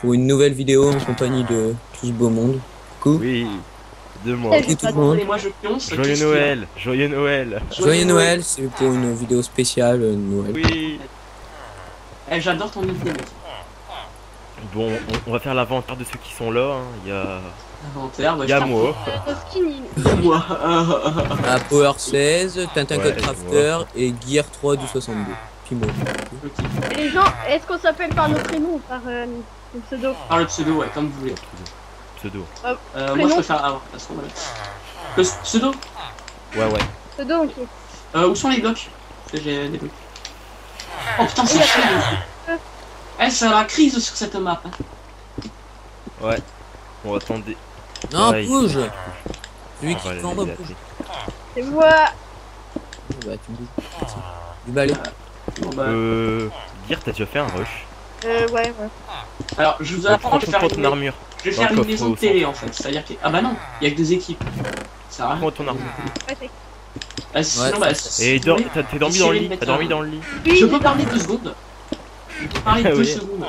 pour une nouvelle vidéo en compagnie de tout ce beau monde. Coucou. Oui, de moi. Et tout le monde. Moi je pionce. Joyeux Noël, joyeux Noël. Joyeux Noël, c'est pour une vidéo spéciale euh, Noël. Oui. Eh, J'adore ton idée. Bon, on, on va faire l'inventaire de ceux qui sont là. hein. Il y a, Inventaire, bah, il y a je t'en moi. Skinny. prie. Il y a moi. Ah, Power 16, Tintin Ouais, Code je Crafter et Gear 3 du 62. Puis moi. Et les gens, est-ce qu'on s'appelle par nos prénoms ou par euh, nos pseudos Par le pseudo, ouais, comme vous voulez. Pseudo. Euh, moi Prénom je préfère avoir. Parce qu'on va Le pseudo Ouais, ouais. Pseudo, ok. euh, Où sont les blocs? Parce que j'ai des blocs. Oh putain, c'est chiant. Eh, c'est la crise sur cette map. hein. Ouais. Bon, attendez. Non, Ouais, bouge on qui va dilater. bouge. C'est moi. Bah, tu bouges. Du balai. Bon, bah, Euh. Gear, t'as déjà fait un rush Euh, ouais, ouais. Alors, je vous Euh, apprends, Prends je vais faire une, armure. je vais faire une maison de télé en fait. C'est-à-dire que. Ah bah non, il y a que des équipes. Ça sert à rien. Prends ton armure. Ouais, c'est- Ah, sinon, Ouais. bah, Et t'as t'es dormi dans le lit. T'as dormi dans le lit. Je peux parler deux secondes Je peux parler deux Oui. secondes.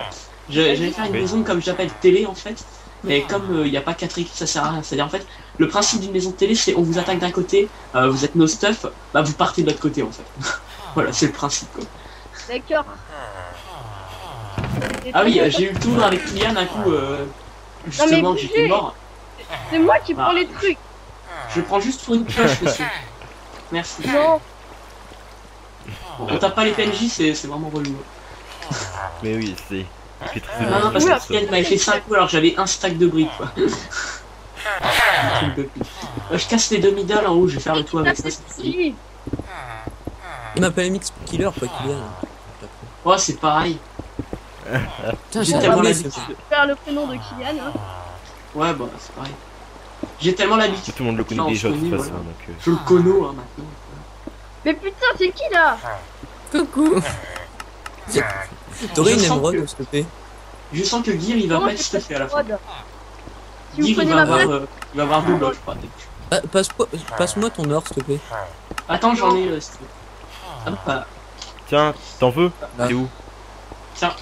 Je, je vais faire une maison comme j'appelle télé en fait. Mais comme il n'y a pas quatre équipes, ça sert à rien. C'est-à-dire en fait, le principe d'une maison de télé, c'est on vous attaque d'un côté, euh, vous êtes no stuff, bah vous partez de l'autre côté en fait. voilà, c'est le principe quoi. D'accord. Ah oui, euh, j'ai eu le tour avec Kylian un coup, euh, justement, j'étais mort. C'est moi qui Ah. prends les trucs. Je prends juste pour une cloche, monsieur. Merci. Non. Bon, on tape pas les PNJ, c'est c'est vraiment relou. Mais oui, c'est. c'est très Non, non, parce Oui, que Kylian m'avait fait 5 coups alors que j'avais un stack de briques quoi. Euh, je casse les demi-dalles en haut, je vais faire le toit avec ça. fini. Si. Il m'appelle Mix Killer, pas Killer. Oh, c'est pareil. Putain, J'ai tellement l'habitude. Faire le prénom de Kylian. Hein. Ouais, bah, c'est pareil. J'ai tellement l'habitude. Tout le monde le connaît déjà de je toute connais, façon. voilà. Donc, euh, Je le connais hein, maintenant. Mais putain, c'est qui là? Coucou T'aurais une émeraude, que- s'il te plaît Je sens que Gear il va Comment pas être stuffé à la fin. Si Gear il va ma avoir, euh, il va avoir deux blocs, je crois. Ah, passe-moi ton or, s'il te plaît. Attends, j'en ai. euh, c'est- Hop, bah, Tiens, t'en veux? Ah. Là. T'es où? Tiens.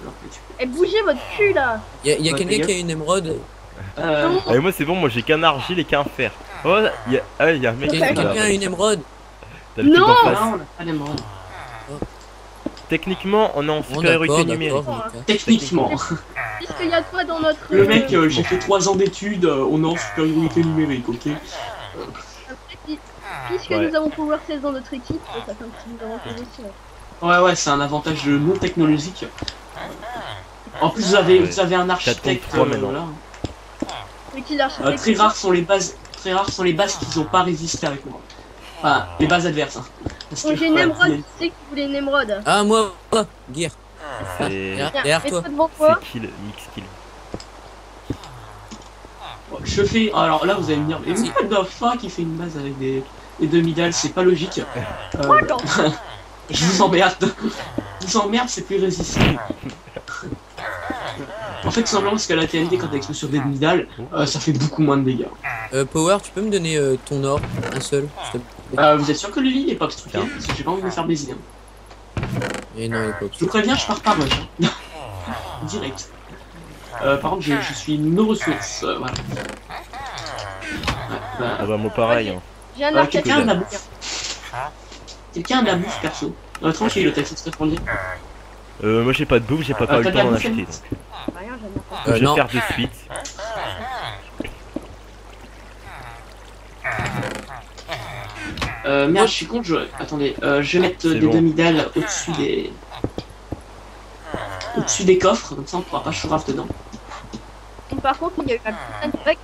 Alors que tu eh, bougez votre cul là. Y'a y a Ouais, quelqu'un qui a une émeraude. Euh, Non. Allez, moi c'est bon, moi j'ai qu'un argile et qu'un fer. Oh, il y a, ah, il y a un mec qui. Quelqu'un a une émeraude T'as le type Non. non, on a pas d'émeraude. Techniquement, on est en supériorité numérique. Techniquement. Puisqu'il y a toi dans notre. Le mec, euh, j'ai fait 3 ans d'études, euh, on est en supériorité numérique, ok Puisque Ouais. nous avons pouvoir 16 dans notre équipe, ça fait un petit avantage aussi. Ouais, ouais, c'est un avantage non technologique. En plus, vous avez, Ouais. vous avez un architecte. 4 contre 3 maintenant. voilà. C'est qui Euh, très rares sont les bases, très rares sont les bases qui n'ont pas résisté avec moi. Enfin, les bases adverses. Hein. Donc que, j'ai Nemrod, tu sais que vous voulez Nemrod. Ah, moi, moi, Gear. Toi. c'est kill, mix kill. Je fais. Alors là, vous allez me dire, mais what the fuck, il fait une base avec des, des demi-dalles, c'est pas logique. Euh, Quoi, quand je vous emmerde. Je vous emmerde, c'est plus résistant. En fait, tout simplement parce que la TNT, quand elle explose sur des demi-dalles, euh, ça fait beaucoup moins de dégâts. Euh, Power, tu peux me donner euh, ton or Un seul Euh, vous êtes sûr que le lit n'est pas obstrué? Tiens. Parce que j'ai pas envie de me faire baiser. hein. Et non, il est pas Je vous préviens, je pars pas, moi. hein. Direct. Euh, par contre, je, je suis nos ressources. euh, voilà. Ouais, bah, Ah bah moi pareil. hein. J'ai un Euh, arcade. quelqu'un a de la bouffe Quelqu'un a de la bouffe perso Tranquille, le taxi se répondre. Euh, moi j'ai pas de bouffe, j'ai pas, pas eu le temps d'en acheter. pas. Euh, je vais non. faire de suite. Euh, merde, je suis con, je... Attendez, euh, je vais mettre des bon. demi-dalles au-dessus des... Au-dessus des coffres, comme ça on pourra pas chouraf dedans. Par contre, il y a eu un putain de bug.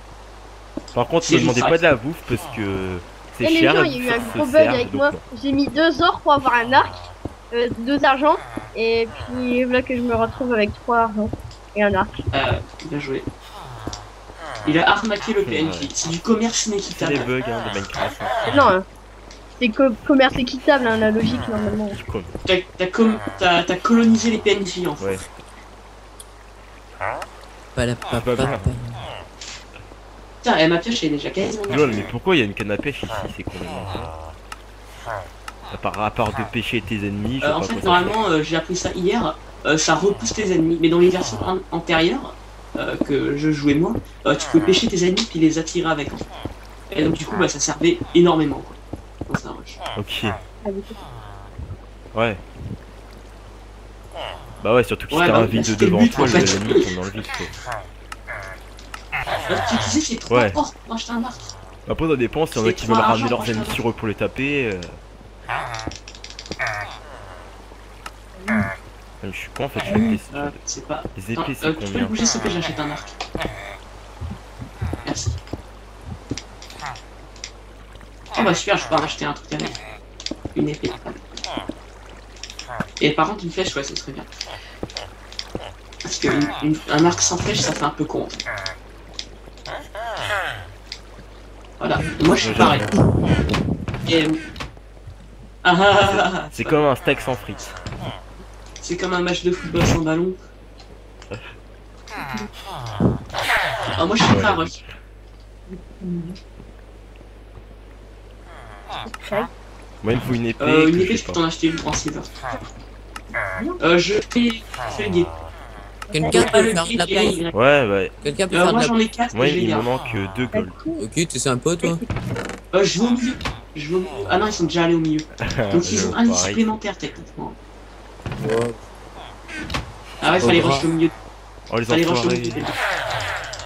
Par contre, ne demandez pas de la bouffe parce que Et les cher. gens, il y a eu un gros bug avec moi. J'ai mis deux heures pour avoir un arc, euh, deux argents, et puis voilà que je me retrouve avec trois argents et un arc. Euh, bien joué. Il a arnaqué le PNJ. C'est du commerce C'est inéquitable. les bugs hein, de Minecraft. hein. Non, hein. c'est co- commerce équitable, hein, la logique normalement. T'as colonisé les PNJ en fait. Ouais. Pas la Pas Tiens, ma pioche est déjà quasiment. Lol, mais pourquoi il y a une canne à pêche ici C'est complètement con. À part, à part de pêcher tes ennemis, Euh, en fait, normalement, euh, j'ai appris ça hier. euh, ça repousse tes ennemis. Mais dans les versions an- antérieures, euh, que je jouais moi, euh, tu peux pêcher tes ennemis puis les attirer avec. en fait. Et donc du coup, bah, ça servait énormément. Quoi, dans un rush. Ok. Ah. Ouais. Bah ouais, surtout que si Ouais, t'as bah, un vide c'était le devant but, toi, en le fait. l'ennemi tombe dans le vide quoi. Tu, tu sais, j'ai trois Ouais. portes pour acheter un arc. Après, ça dépend s'il y en a C'est qui veulent ramener leurs ennemis sur eux pour les taper. euh. Euh, Je suis con en fait, je suis Euh, c'est pas. Les Attends, épées, euh, c'est tu peux combien bouger ce que j'achète un arc. Merci. Oh bah super, je peux en acheter un truc avec. Une épée. Et par contre, une flèche, ouais, ce serait bien. Parce que une- une- un arc sans flèche, ça fait un peu con. en fait. Voilà, moi je suis pareil. Et. Ah, ah, ah, ah, ah. C'est comme un steak sans frites. C'est comme un match de football sans ballon. Ah, moi je suis à rush. Moi, il me faut une épée. Euh, une épée, je peux pas. t'en acheter une en silver. Euh, je fais. Je fais le. Quelqu'un Pas peut le faire la Y. Ouais, ouais. Quelqu'un peut Euh, faire de moi la j'en ai 4 Moi, il me manque euh, deux gold. Ok, t'es sympa toi Euh, je vais au milieu. Je vais au milieu. Ah non, ils sont déjà allés au milieu. Donc ils ont un supplémentaire techniquement. Ouais. Ah ouais, fallait rush au milieu. Oh, les Fallait rush au milieu.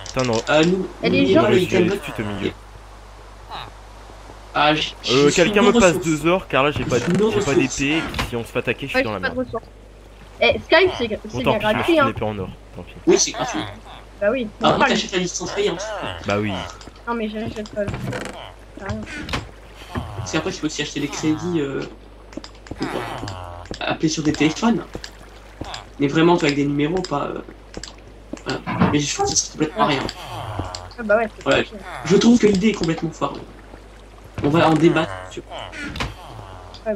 Putain, non. Euh, nous, Elle est n'oubliez jaune. pas Ouais, le je item vais block. tout au milieu. Ah, Euh, suis quelqu'un me passe deux heures car là j'ai pas, pas d'épée si on se fait attaquer je suis Ouais, dans la merde. Eh, Skype, c'est Bon gratuit, hein. l'épée en or. Tant pis. Oui, c'est gratuit. Bah oui. Ah, on t'achètes la licence payante. Bah oui. Non, mais j'achète pas. le-. Parce qu'après, tu peux aussi acheter des crédits. Euh... Appeler sur des téléphones. Mais vraiment, toi, avec des numéros, pas. euh, voilà. Mais je trouve que c'est complètement rien. Ah, bah ouais. cher. Je trouve que l'idée est complètement foireuse. On va en débattre. bah.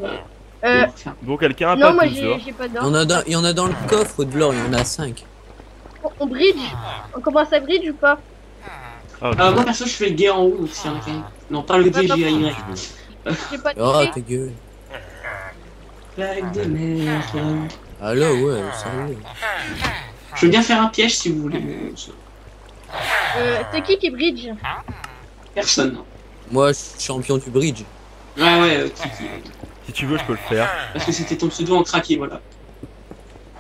Euh, Bon, quelqu'un a non, pas moi 12 j'ai heures. j'ai pas Il y, d'or. en a dans, il y en a dans le coffre de l'or, il y en a 5. On, on bridge On commence à bridge ou pas Ah. Euh, moi, perso, je fais le guet en haut, donc a quelqu'un. Non, pas le guet, j'ai Y. veux. J'ai pas de Oh ta gueule. Blague de merde. Ah là ouais, sérieux. Je veux bien faire un piège si vous voulez. mais ça- Euh, c'est qui qui bridge Personne. Moi je suis champion du bridge. Ouais, ouais, euh, qui- qui- Si tu veux, je peux le faire. parce que c'était ton pseudo en craqué, voilà.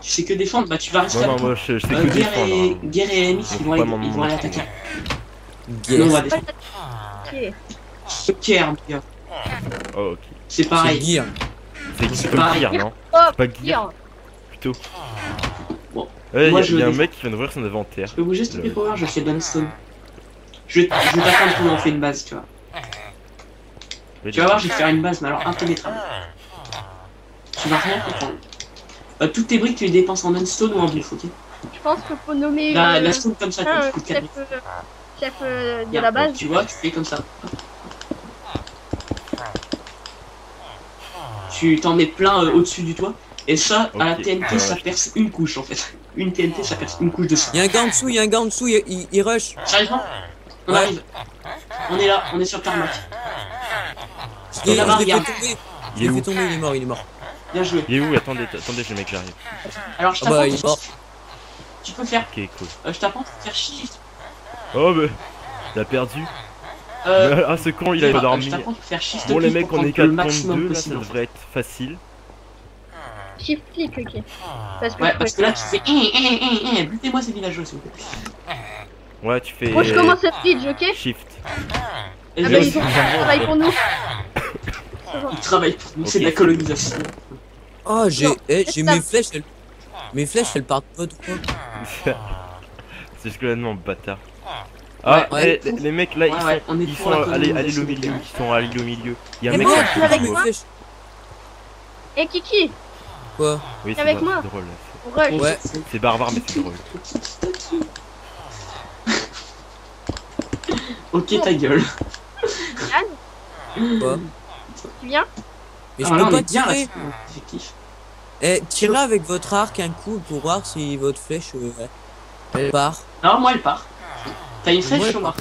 Tu sais que défendre, bah tu vas rester Non, non, avec moi je, je sais Euh, que Guerre défendre. et, hein. Guerre et Faut ils vont aller, m'en ils vont aller montrer. attaquer. Non, on va défendre. Ok. Ok, Armia. Oh, ok. C'est pareil. C'est C'est. Gear, non Oh, C'est pas Gear Gear. plutôt. Bon. Ouais, Moi, y a, je y a un mec qui vient d'ouvrir son inventaire. Je peux bouger s'il te plaît, Je fais Dunstone. Je vais, je vais t'apprendre comment on fait une base, tu vois. Tu vas voir, je vais te faire une base, mais alors impénétrable. Tu vas rien comprendre. Euh, toutes tes briques, tu les dépenses en Dunstone ou en buff, ok Je pense qu'il faut nommer La, euh, la stone comme ça, vois, tu coûtes 4 chef, euh, chef euh, de Bien, la base. Tu vois, tu fais comme ça. Tu t'en mets plein euh, au-dessus du toit. Et ça, à la. TNT, Ouais, ça ouais. perce une couche en fait. Une TNT, ça perce une couche de ça. Il y a un gars en dessous, il y a un gars en dessous, il, il, il rush. Sérieusement? On Ouais. arrive. On est là, on est sur tarmac. Il est où fait tomber, il est mort, il est mort. Bien joué. Il est où Attendez, attendez, je mec, j'arrive. Alors je Ah bah, t'apprends. il est mort. Tu peux faire. Ok, cool. euh, je t'apprends à faire shift. Oh, mais. Il a perdu. Euh, ah, ce con, il a pas je dormi. t'apprends à faire shift. Bon, les mecs, on est prendre 4 le contre maximum 2, là, ça devrait être facile. Shift click, ok. Parce que Ouais, parce que là tu fais. Eh, eh, eh, eh, butez-moi ces villageois s'il vous plaît. Ouais, tu fais. Moi je commence à bridge, ok Shift. Et Ah je- bah ils travaillent pour nous. Ils travaillent pour nous, c'est de la colonisation. Oh, j'ai eh, j'ai mes flèches, elles... mes flèches, elles partent pas trop. C'est exclusivement bâtard. Ah, Ouais. eh, les, les mecs là, Ouais, ils ouais, sont, on est ils pour sont la à l'île à l'île au milieu. Ils sont à l'île au milieu. Il y a un mec moi, qui avec mes moi flèches. Et Kiki, Quoi Oui, c'est avec moi. drôle. on rush. Ouais. C'est barbare, mais c'est drôle. Ok, ta gueule. Quoi Mais je Ah, là, peux pas tirer. effectif. Eh, tirez avec votre arc un coup pour voir si votre flèche, euh, elle part. Alors moi elle part. T'as une flèche Ouais, sur moi.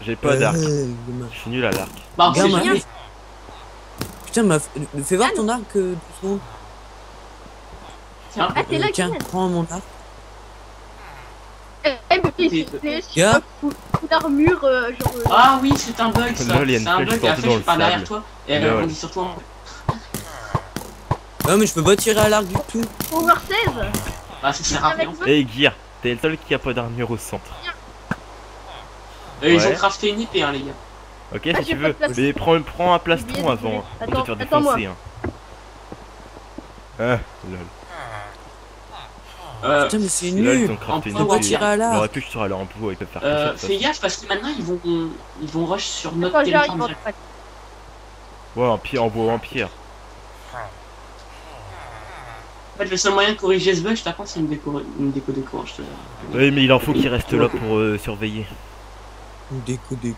J'ai pas d'arc. Euh. Je suis nul à l'arc. Bah on jamais. Putain, ma... fais voir ton arc euh, deux secondes. Tiens. Ah, c'est Euh, là tiens, prends mon arc. Eh, mais c'est c'est- c'est Gars. pas fou- d'armure, euh, genre. euh, Ah oui, c'est un bug ça. C'est un bug et flèche le part derrière toi et elle rebondit sur toi. Non, mais je peux pas tirer à l'arc du tout. Power 16 Bah ça sert à Avec rien. moi Hey Gear, t'es le seul qui a pas d'armure au centre. Euh, Ils ont crafté une épée hein les gars. Ok, Ah, si tu veux. Mais prends, prends un plastron avant. désolé. On va Attends, te faire défoncer. Hein. Ah, lol. Euh, Putain, mais c'est Et là, ils nul. ont une tirer à l'arc. On aurait pu tirer à leur emploi, ils peuvent faire euh, quelque chose. fais gaffe parce que maintenant ils vont ils vont rush sur notre territoire. Ouais, en pierre, en bois ou en pierre. En fait le seul moyen de corriger ce bug je t'apprends c'est une déco une déco déco je te Oui, mais il en faut qu'ils restent là pour euh, surveiller. Déco, déco.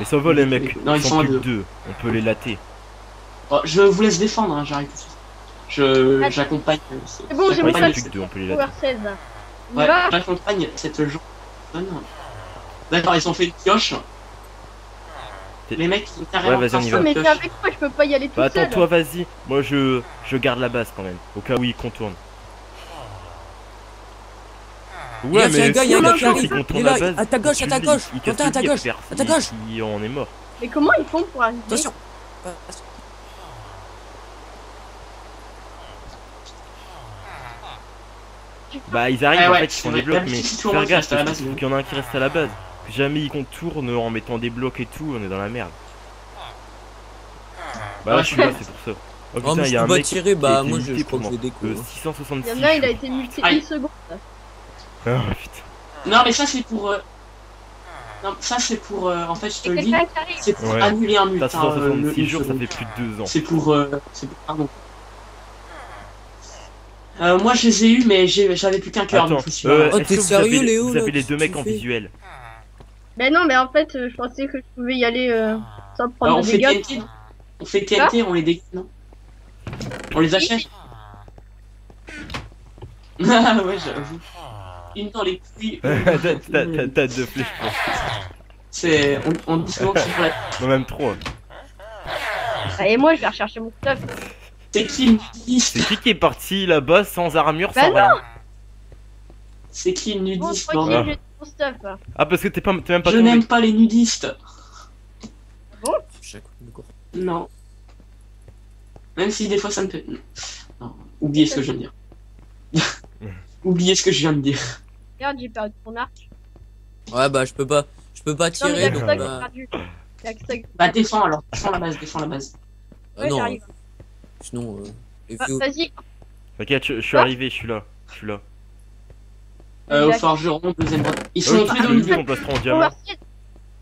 Mais ça va les mecs, Non, ils ils sont plus deux. On peut les latter. Oh, je vous laisse défendre hein, j'arrive tout de suite. Je j'accompagne euh, C'est bon, j'ai Ouais, mon ils sont j'accompagne seul. plus que deux, on peut les Power latter. 16. On y ouais, j'accompagne cette gens. D'accord, ils ont fait une pioche. Les mecs, ils ont carrément Ouais, vas-y, on y va. Mais t'es avec moi, je peux pas y aller tout Bah attends, seul. toi vas-y. Moi je, je garde la base quand même. Au cas où ils contournent. Il y a un gars, il y a un gars qui arrive. Il est là, la base, à ta gauche, à ta gauche. Quentin, à ta gauche. À ta gauche. on est mort. Mais comment ils font pour arriver? Attention. Bah ils arrivent Eh en ouais, fait, ils font des blocs, mais faire gaffe, parce base, qu'il y en a un qui reste à la base. Jamais ils contournent en mettant des blocs et tout, on est dans la merde. Bah là Ouais, je suis là, c'est pour ça. Oh Oh, putain, mais il je y a un mec tirer, bah moi je je crois que je pendant vais déco. euh, hein. 666 Il y en a, il a été muté Aïe. une seconde. Ah putain. Non, mais ça c'est pour. euh, Non, ça c'est pour. euh, En fait, je te le dis, c'est pour Ouais. annuler un mutin. euh, le- 666 une jours, ça fait plus de 2 ans. C'est pour. euh, C'est pour. Pardon. Euh, moi je les ai eu, mais j'ai- j'avais plus qu'un cœur. Attends, donc je suis euh, Oh, t'es sérieux, avez, Léo, vous avez les deux mecs en visuel Mais non, mais en fait, euh, je pensais que je pouvais y aller euh, sans prendre on de fait dégâts. TNT On fait TNT, on les dégage, non On les achète Ah ouais, j'avoue. Une dans les couilles. T'as deux flèches pour. C'est. On, on dit souvent que c'est pour la. Non, même trois. Ah, Et moi, je vais rechercher mon stuff. C'est qui le nudiste C'est qui qui est parti là-bas sans armure, Bah sans non. rien C'est qui le Bon, nudiste stuff. Ah, parce que t'es pas, t'es même pas Je n'aime pas les nudistes. Non. Même si des fois ça me fait. Non. Oubliez ce que je viens de dire. Oubliez ce que je viens de dire. Regarde, j'ai perdu mon arc. Ouais, bah je peux pas. Je peux pas Non, mais tirer donc bah. Bah défends alors, défends la base, défends la base. Ah Ouais, non, j'arrive. Sinon. euh, les Ah, vieux- Vas-y, T'inquiète, je, je suis arrivé, je suis là. Je suis là. Euh, au forgeron, deuxième droite. Ils sont tous les deux au le milieu. on place 3 en diamant. 6.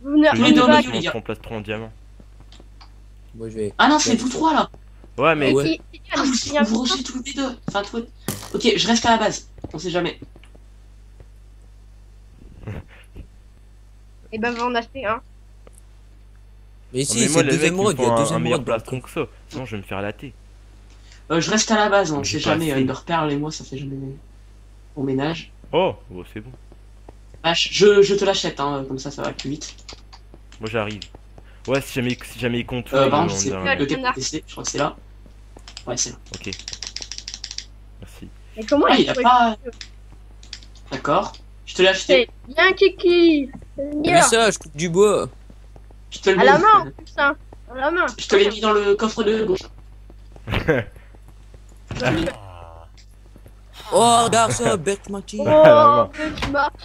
Vous venez, Le Tous les on y deux au va. milieu, les gars. On place 3 en diamant. Moi je vais. Ah non, c'est vous trois là. Ouais, mais Ah ouais. Ah, vous, rushez tous les deux. Enfin, tous. Ok, je reste à la base. On sait jamais. Et ben, va en acheter un. Mais Non, si, mais c'est moi, deux les mecs, ils émeraudes, il y font a un, deux un meilleur émeraudes. dans le plastron que ça. Sinon, je vais me faire latter. Euh, je reste à la base, on J'ai sait jamais. Euh, perle et moi, ça fait jamais au ménage. Oh, oh, c'est bon. Ah, je, je te l'achète, hein, comme ça, ça va plus vite. Moi, j'arrive. Ouais, si jamais, si jamais ils contournent, Euh, par on contre, est c'est le. TPC, je crois que c'est là. Ouais, c'est là. Ok. Merci. Mais comment Ah, il il a pas. D'accord. Je te l'ai acheté. Bien Kiki. Mais ça, je coupe du bois. Je te le À la mets- main, putain. À la main. Je te l'ai mis dans le coffre de gauche. Oh, regarde ça, Bert Martin. Oh.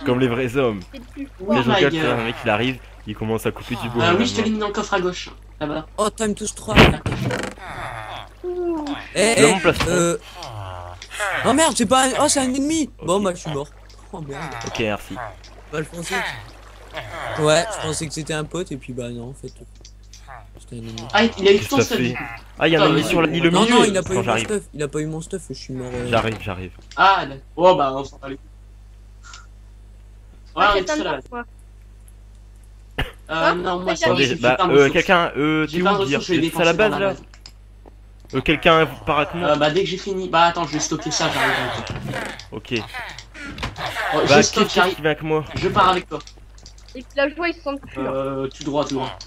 Comme les vrais hommes. C'est le plus Oui, Et je my regarde God. quand un mec il arrive, il commence à couper du bois. Ah à la oui, je te mis dans le coffre à gauche. Là-bas. Oh, time to strike. fou. Eh, Là, eh, mon plastron. euh... Oh merde, c'est pas un... Oh, c'est un ennemi Bon, bah, je suis mort. Oh merde. Ok, merci. Bah, je pensais... Ouais, je pensais que c'était un pote, et puis bah non, en fait... C'était un ennemi. Ah, il a eu seul. fait Ah, il y en a Ah, mis sur la- le non, milieu non, il a pas eu mon stuff. Il a pas eu mon stuff, je suis mort. euh. J'arrive, j'arrive. Ah, d'accord. Oh, bah, on s'en va les couilles. Ouais, on est Achète tous un à la arc, base. moi. Euh, non, moi, Attendez, j'ai bah, euh, ressources. quelqu'un, euh, t'es où, les T'es à la base là Euh, quelqu'un part avec moi Euh, bah, dès que j'ai fini. Bah, attends, je vais stocker ça, j'arrive. Ok. Oh, Bah, je qui j'arrive. vient avec moi Je pars avec toi. Et puis la joie, ils se sentent plus. hein. Euh, tout droit, tout droit.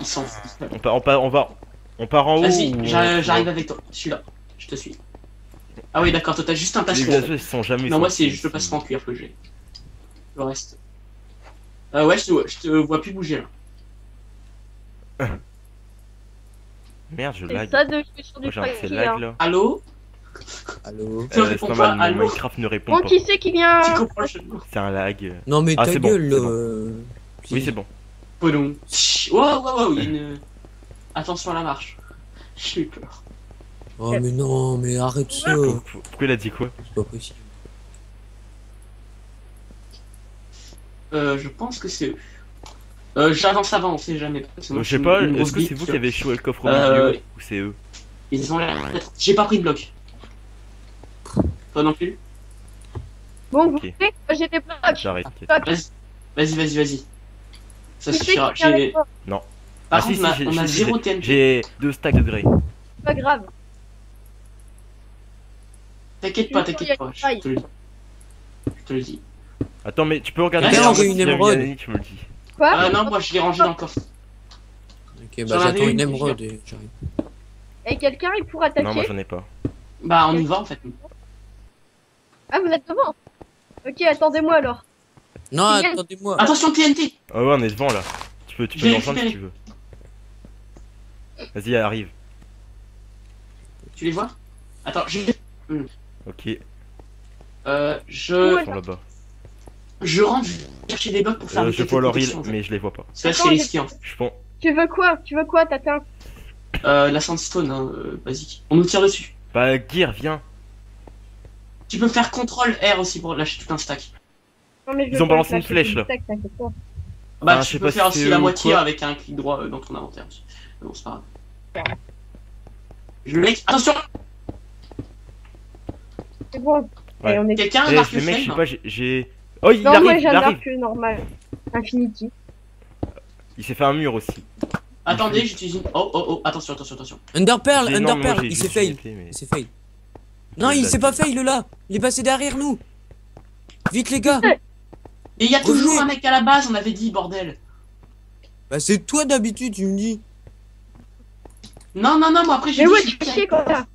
Ils foutent. on part, on part, on va, on part en haut Vas-y, ou j'arrive avec toi. Je suis là. Je te suis. Ah oui, d'accord, toi t'as juste un Les passeron. gazeux, ils sont jamais. Non, moi c'est juste le passeron en cuir que j'ai. Le reste. Euh, ouais, je te, je te vois plus bouger là. Merde, je C'est lag. ça de Moi du j'ai un assez papier, lag là. Allô Allô Euh, réponds pas, allô Minecraft ne répond Bon, pas. qui c'est qui vient C'est un lag. Non mais Ah, ta bon, gueule bon. euh, Oui, c'est bon. Podon. Wow, wow, wow, il y a une. Attention à la marche. J'ai eu peur. Oh mais non, mais arrête ça. Pourquoi il a dit quoi? C'est pas possible. Euh, je pense que c'est eux. Euh, j'avance avant, on sait jamais. moi, Je sais pas, est-ce que c'est vous qui avez échoué le coffre au Euh, milieu Ou c'est eux? Ils ont l'air J'ai pas pris de bloc. Toi non plus? Bon, vous moi, j'ai des blocs? J'arrête. Vas-y, vas-y, vas-y, vas-y. Ça suffira. J'ai- moi Par Ah, contre, si, on a, si, j'ai- on a zéro j'ai- TNT. J'ai deux stacks de grey. C'est pas grave. T'inquiète pas, t'inquiète pas. Je te le dis. Je te le dis. Attends, mais tu peux regarder Regarde, l'arme, on veut si une émeraude. tu me le dis. Quoi Ah non, moi je l'ai rangé dans le coffre. Ok, bah j'attends une, émeraude et j'arrive. Et quelqu'un, il pourra Non, moi attaquer j'en ai pas. Bah, on y va en fait. Ah, vous êtes devant Ok, attendez-moi alors. Non, attendez-moi. Attention, TNT Ah ouais, on est devant là. Tu peux, tu peux si tu veux. Vas-y, arrive. Tu les vois? Attends, je... Ok, ils Euh, je... sont là-bas. Je rentre chercher des blocs pour faire Euh, des je vois leur île, mais je les vois pas. Ça, c'est Attends, risqué en fait. Je pense. Tu veux quoi? Tu veux quoi, Tatin? Euh, la sandstone, hein, euh, basique. On nous tire dessus. Bah, Gear, viens. Tu peux faire contrôle R aussi pour lâcher tout un stack. Non, mais je Ils ont balancé une flèche, là. pas. Bah, Ah, je sais tu peux pas faire si aussi la moitié quoi. avec un clic droit euh, dans ton inventaire aussi. Mais bon, c'est pas grave. Je le mec, attention C'est bon. Ouais. Allez, on est... Quelqu'un a Eh, marqué les mecs, je sais pas, j'ai-. Oh, il Non, moi arrive, j'ai un arc normal. Infinity. Il s'est fait un mur aussi. Attendez, j'utilise une... Oh, oh, oh, attention, attention, attention. Underpearl, Underpearl, il s'est fail. mais- Il s'est fail. Non, il s'est pas fail là. Il est passé derrière nous. Vite les gars. Et il y a toujours un mec à la base, on avait dit, bordel. Bah c'est toi d'habitude, tu me dis. Non, non, non, moi après j'ai Mais dit... ouais, je tu suis fais parti chier quoi.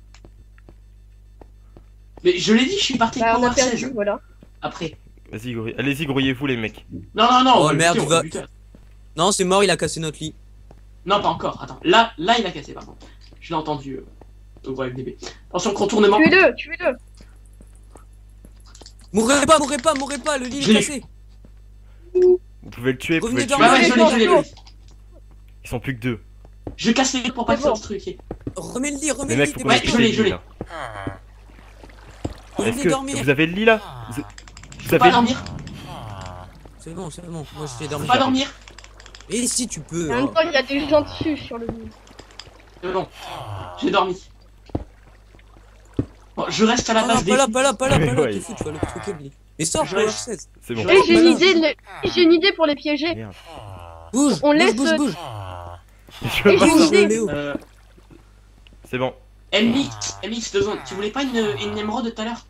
Mais je l'ai dit, je suis parti Bah, on a power perdu, 16 voilà. après. Vas-y, grouille- allez-y, grouillez-vous, les mecs. Non, non, non, Oh, on merde, il on va. Non, c'est mort, il a cassé notre lit. Non, pas encore, attends. Là, là, il a cassé par contre. Je l'ai entendu euh, au voix FDB. Attention, contournement. Tuez-le, tuez-le. Mourrez pas, mourrez pas, mourrez pas, le lit est cassé. Vous pouvez le tuer, vous pouvez le tuer. ouais, je l'ai, je l'ai, je l'ai. Ils sont plus que deux. Je casse les pour pas que ça se truquer. Remets le lit, remets Les le mecs, lit, faut pas Ouais, les je l'ai, les je l'ai. là. Est-ce que dormir. vous avez le lit là Vous Je vous pas dormir, C'est bon, c'est bon. Moi je t'ai je dormi. peux pas dormir. Et si tu peux. En hein. même temps, il y a des gens dessus sur le lit. C'est bon, j'ai dormi. Bon, je reste à la Pas base des... pas là, pas là, pas là, pas là, Ouais. t'es fou, tu vas le truquer le lit. Mais sors, Je Power reste. 16. C'est bon. Je- j'ai une idée, j'ai une idée pour les piéger. Merde. Bouge, On bouge, laisse- bouge, bouge. Et pas j'ai une idée. Euh, C'est bon. MX, MX, deux secondes. Tu voulais pas une, une émeraude tout à l'heure?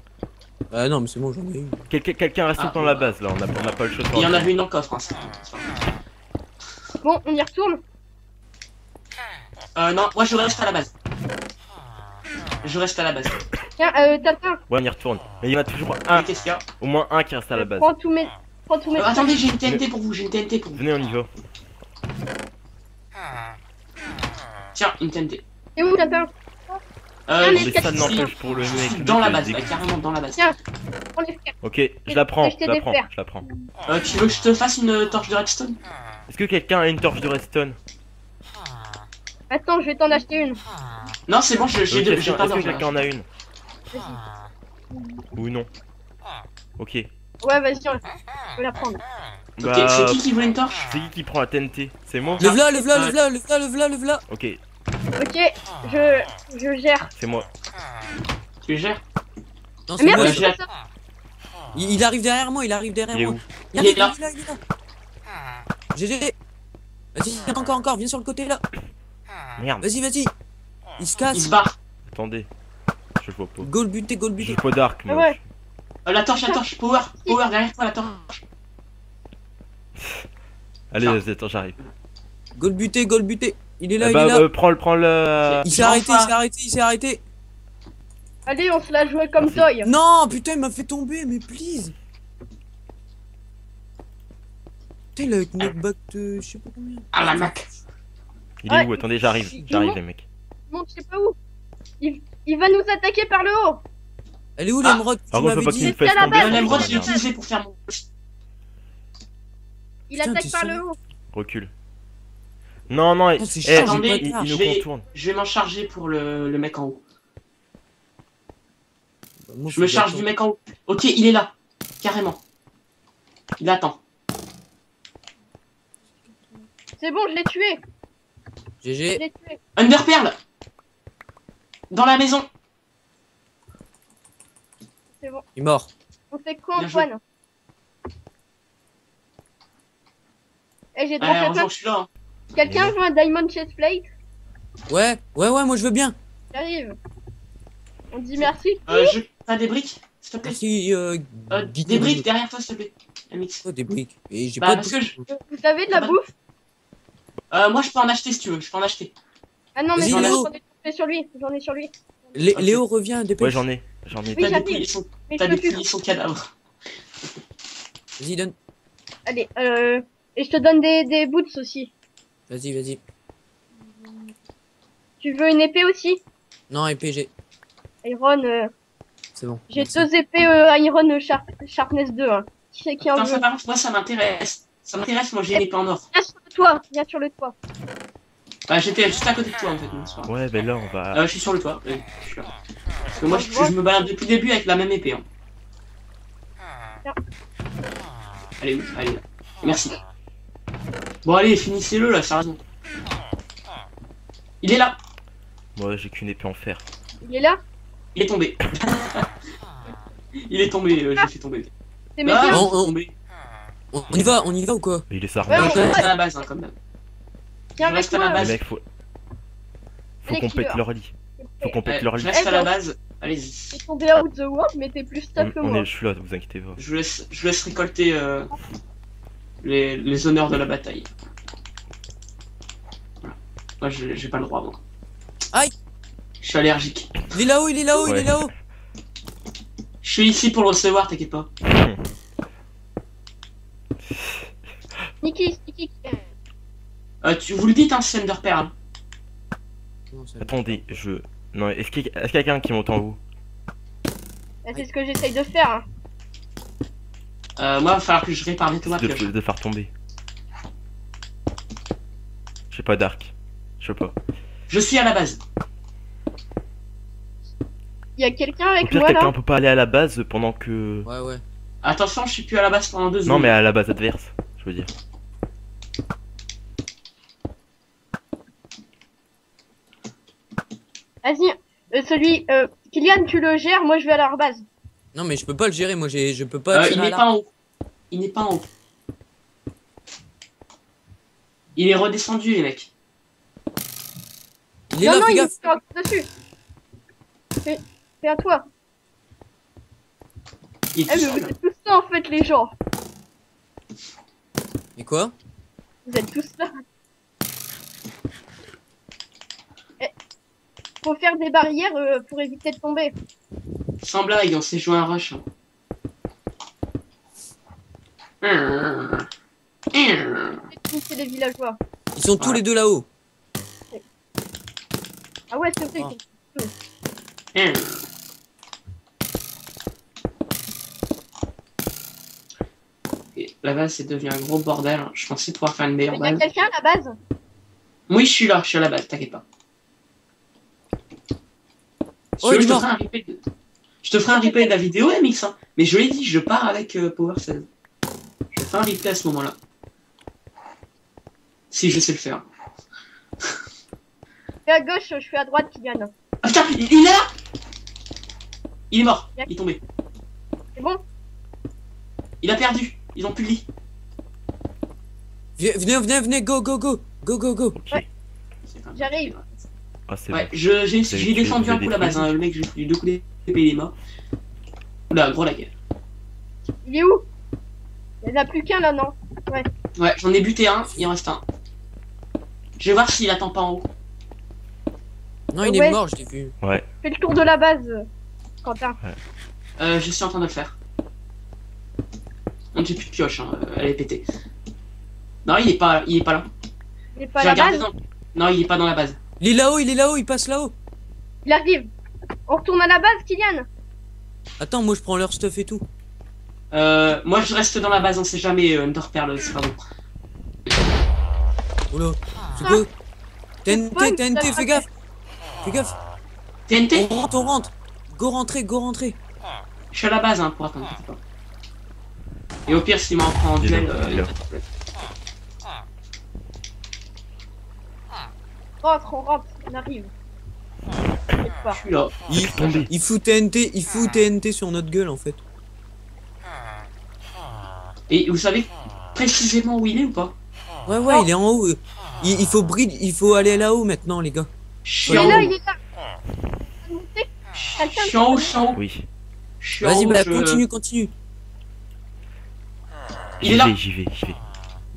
Ah non, mais c'est bon, j'en ai une. Quel- quel- Quelqu'un reste Ah. dans la base là, on a, on a pas le choix. Il y en avait une le coffre. Hein. Bon, on y retourne. euh, non, moi je reste à la base. Je reste à la base. Tiens, euh, Tatin, Ouais, on y retourne. Mais il y en a toujours un, Qu'est-ce qu'il y a au moins un qui reste à la base. prends tous mes... Prends tous mes... Euh, Attendez, j'ai une TNT pour vous, j'ai une TNT pour vous. Venez, on y va. Tiens, une TNT. Et où, Euh, je Mais suis ça n'empêche pour le mec. dans la base, carrément dans la base. Tiens. Prends les. Ok, je la prends, je la prends, je la prends. Euh, tu veux que je te fasse une torche de redstone? Est-ce que quelqu'un a une torche de redstone? Attends, je vais t'en acheter une. Non, c'est bon, j'ai deux- j'ai pas que en a une. Ou non Ok. Ouais, vas-y, on- vais la prendre. Ok, Bah, c'est qui qui voulait une torche c'est qui qui prend la TNT C'est moi Le v'là, le v'là, le v'là, le v'là, le v'là, le v'là. Ok, Ok, je... je gère. c'est moi. Tu gères Non, Ah, c'est merde, moi. Ça. Il, il arrive derrière moi, il arrive derrière Il est moi. où Il Il est arrive, là. il est là, il est là. GG. Vas-y, encore, encore, viens sur le côté là. Merde, Vas-y, vas-y. Il se Il casse. se barre. attendez. Je vois pas. Go le buter, go le Je buter. joue pas d'arc, Ah moi. ouais. Euh, la torche, la torche, power, power, derrière toi la torche. Allez, vas-y, attends, j'arrive. Go le buter, go le buter. Il est là, Eh il bah, est là. euh, prends le, prends le. Il s'est arrêté, il s'est arrêté, il s'est arrêté. Allez, on se la jouait comme Merci. Toy. Non, putain, il m'a fait tomber, mais please. Putain, il a une knockback de je sais pas combien. Ah, la Mac. Il est où Attendez, j'arrive. Il- J'arrive, les mecs. Bon, je sais pas où. Il, il va nous attaquer par le haut. Elle est où Ah. l'émeraude Par Tu contre, faut m'avais pas qu'il me fasse à la tomber. L'émeraude, je l'ai utilisé pour faire mon. Il attaque par le haut. Recule. Non, non, il, Oh, c'est eh, chiant, attendez, il- nous vais- contourne. Je vais m'en charger pour le, le mec en haut. Bah, moi, Je me charge du mec en haut. Ok, il est là. Carrément. Il attend. C'est bon, je l'ai tué. GG. Underpearl Dans la maison C'est bon. il est mort. On fait quoi. Antoine Eh, j'ai je suis là. hein. Quelqu'un veut un Diamond Chestplate Ouais, ouais, ouais, moi je veux bien. J'arrive. On dit merci. Euh, je... T'as des briques S'il te plaît. Merci, euh, Euh, des briques derrière toi, s'il te plaît. Oh, des briques. Et j'ai Bah, pas parce de... que je- Vous avez de la bouffe Euh, moi, je peux en acheter si tu veux. Je peux en acheter. Ah non, mais Vas-y, j'en ai, Léo. j'en ai sur lui. J'en ai sur lui. Lé- Ok. Léo revient, dépêche. Ouais, j'en ai. J'en ai. Oui, T'as j'arrive. dépouillé son... Mais t'as je peux dépouillé plus. son cadavre. Vas-y, donne. Allez, euh. Et je te donne des, des boots aussi. Vas-y, vas-y. Tu veux une épée aussi? Non, épée, j'ai. Iron, euh, C'est bon. j'ai merci. deux épées euh, Iron Sharp, Sharpness 2. Hein. Qui c'est qui en Putain, veut? ça, par contre, moi, ça m'intéresse. Ça m'intéresse, moi, j'ai une épée en or. Viens sur le toit, viens sur le toit. Bah, j'étais juste à côté de toi, en fait. Ouais, ben là, on va. Euh, je suis sur le toit. Ouais, je suis là. Parce que moi, je, je me balade depuis le début avec la même épée. Hein. Tiens. Allez, oui, allez. là. Merci. Bon, allez, finissez-le, là, sérieusement. Il est là. Moi, j'ai qu'une épée en fer. Il est là Il est tombé. il est tombé, euh, j'ai fait tomber. C'est Ah, tombé. On, on y va, on y va ou quoi Mais il est sarde. Ouais, on je reste à la base, hein, comme d'hab. Viens je avec reste à la moi. base. Les mecs, faut. Faut qu'on pète leur lit. Faut qu'on Ouais, pète leur je lit. reste à la base. Allez-y. T'es tombé out the world, mais t'es plus On, que on moi. est, je suis là, vous inquiétez pas. Je vous laisse, je vous laisse récolter euh, les, les honneurs de la bataille. Voilà. Moi, j'ai j'ai pas le droit, moi. Aïe. Je suis allergique. Il est là-haut, il est là-haut, il Ouais. est là-haut. Je suis ici pour le recevoir, t'inquiète pas. Euh, tu, vous le dites, hein, Underpearl. Non, ça- Attendez, je. Non, est-ce qu'il y a est-ce qu'il y a quelqu'un qui monte en haut Bah, C'est ce que j'essaye de faire. hein. Euh, moi, il va falloir que je répare vite ma de, pioche. de faire tomber. J'ai pas d'arc. Je sais pas. Je suis à la base. Il y a quelqu'un avec pire, moi quelqu'un là peut pas aller à la base pendant que. Ouais, ouais. Attention, je suis plus à la base pendant deux Non, secondes. mais à la base adverse, je veux dire. Vas-y, euh, celui. Euh, Kylian, tu le gères, moi je vais à leur base. Non, mais je peux pas le gérer, moi j'ai, je peux pas Euh, tirer il à n'est pas en haut. Il n'est pas en haut. Il est redescendu, les mecs. Il est non, là, non, fais il gaffe. est encore dessus. C'est c'est à toi. Il est Eh, tout mais vous seul. êtes tous là en fait, les gens. Et quoi? Vous êtes tous là. Faut faire des barrières euh, pour éviter de tomber. Sans blague, on s'est joué un rush. hein. C'est des villageois. Ils sont tous Ouais. les deux là-haut. Ah ouais, c'est vrai. Ah. La base, c'est devenu un gros bordel. hein. Je pensais pouvoir faire une Il meilleure y a base. quelqu'un à la base? Oui, je suis là, je suis à la base, t'inquiète pas. Oh, veux, je, te ferai un replay de... je te ferai un replay de la vidéo, MX. Hein. Mais je l'ai dit, je pars avec euh, Power 16. Je ferai un replay à ce moment-là. Si je sais le faire. Fais à gauche, je suis à droite, Kylian. Ah putain, il, il est là Il est mort, il est tombé. C'est bon? Il a perdu, ils ont plus de lit. Viens- Venez, venez, venez, go, go, go. Go, go, go. Ouais. J'arrive. Ah, c'est Ouais, bon. je- j'ai défendu un coup la base, hein. le mec, j'ai pris deux coups d'épée, il est mort. Oula, gros la gueule. Il est où? Il n'y en a plus qu'un là, non? Ouais, j'en ai buté un, il en reste un. Je vais voir s'il attend pas en haut. Non, il est Ouais. mort, je l'ai vu. Ouais. Fais le tour de la base. Quentin. Euh, je suis en train de le faire. Non, j'ai plus de pioche, hein. euh, elle est pétée. Non, il est pas, il est pas là. Il est pas à la base? dans... Non, il est pas dans la base. Il est là-haut, il est là-haut, il passe là-haut. Il arrive. On retourne à la base, Kylian. Attends, moi je prends leur stuff et tout. Euh, moi, je reste dans la base, on sait jamais, euh, Underpearl, c'est pas bon. C'est Ah. quoi C'est pas TNT, TNT, fais gaffe. Fais gaffe. TNT On rentre, on rentre. Go rentrer, go rentrer. Je suis à la base, hein, pour attendre. Et au pire, s'il m'en prend en duel, là, euh, il est y a là. pas de problème. Rentre, on rentre. On arrive. T'inquiète pas. Je suis là. Il, tombé. il fout TNT, il fout TNT sur notre gueule en fait. Et vous savez précisément où il est ou pas? Ouais, ouais, il est en haut. Il, il faut bridge, il faut aller là-haut maintenant, les gars. Je suis en haut. il est là. Montez. Je Quelqu'un suis en haut, je suis en haut. Oui. Vas-y, bah je- continue, continue. Il J'y est là. vais, j'y vais, j'y vais.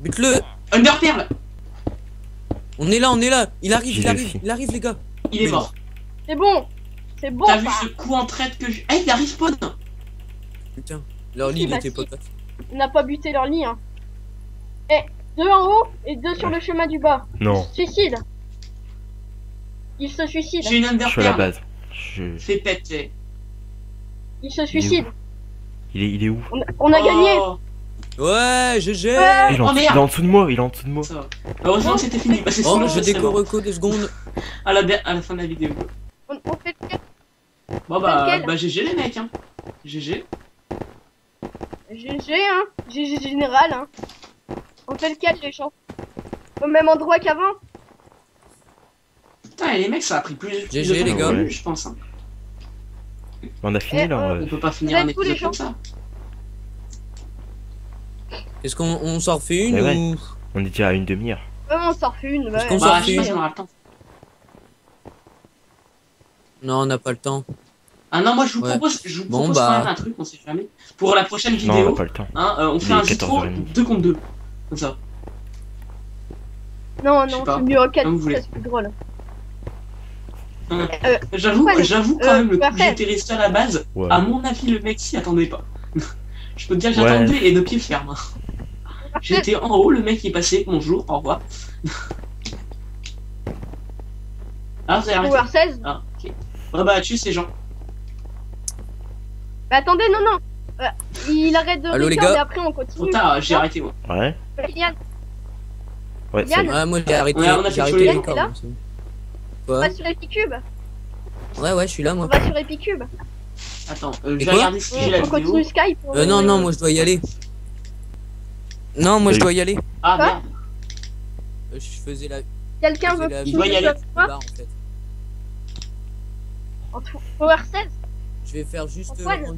Bute-le. Underpearl On est là, on est là. Il arrive, il arrive, il arrive, les gars. Il est mort. C'est bon. C'est bon. T'as vu ce coup en traite que je... Eh, il arrive spawn Putain, leur lit, il bah était là. On n'a pas buté leur lit. Hein. Eh, deux en haut et deux sur le chemin du bas. Non, Suicide. Il se suicide. J'ai une je suis à la base. Je... Fais péter. Il se suicide. Il est, il est où? On a, on a gagné. Oh, Ouais, GG. Ouais. il est, en Oh, il est en dessous de moi, il est en dessous de moi. ça va. Heureusement que c'était fini. Bah, Oh, sinon, je mort. Echo deux secondes. à la, à la fin de la vidéo. On, on fait lequel? Bon bah, Lequel? bah GG les mecs hein. GG. GG, hein. GG général, hein. On fait lequel, les gens? Au même endroit qu'avant? Putain et les mecs ça a pris plus, plus GG, de temps les gars. je pense. Hein. On a fini Eh, là. euh, euh, On peut pas finir un épisode comme ça. Est-ce qu'on on s'en refait une ouais. ou. On est déjà à une demi-heure. Ouais, on s'en refait une. Ouais. qu'on Bah s'en je sais pas refait si on aura le temps. Non, on n'a pas le temps. Ah non moi je vous Ouais. propose, je vous Bon, propose bah. un truc, on sait jamais. Pour la prochaine Non, on vidéo, pas le temps. hein, euh, on fait un 14h30. 2 contre 2. Comme ça. Non, non, c'est mieux en 4 Comme vous voulez. c'est plus drôle. Hein. Euh, J'avoue, j'avoue quand euh, même le coup j'étais resté à la base, Ouais. à mon avis le mec s'y attendait pas. je peux te dire Ouais. j'attendais et de pied ferme. J'étais en haut, le mec est passé, bonjour, au revoir. ah vous avez arrêté Power 16 Ah ok. Ouais bah tu ces gens. Mais attendez, non, non. Euh, il arrête de Allô, les gars et après on Trop continue. tard, j'ai arrêté moi. Ouais. Kylian, Ouais. Yann Ouais, moi j'ai arrêté, Ouais, on a fait j'ai arrêté les bon. on va sur Epicube. Ouais, ouais, je suis là, On moi. va sur Epicube. Attends, euh, Et je vais quoi regarder si j'ai la On vidéo. continue Skype. Euh, non, non, moi je dois y aller. Non, moi je dois y aller. Ah Quoi merde. Euh, Je faisais la. Quelqu'un veut la Il doit y aller. Là, en fait. en tout- Power 16 Je vais faire juste Antoine.